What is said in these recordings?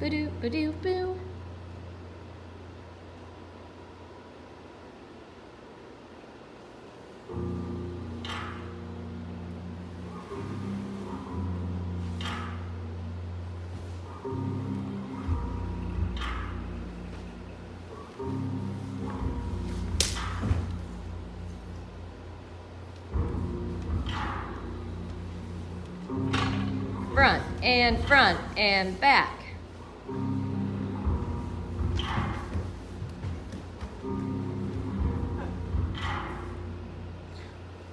Badoo, badoo, boo. front and front and back.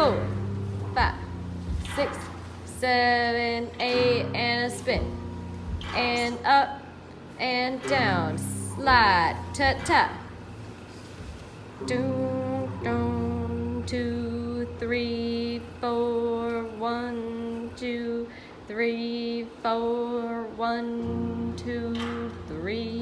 four, five, six, seven, eight, and a spin. And up and down, slide, ta ta. Doom, doom, two, three, four, one, two, three, four, one, two, three.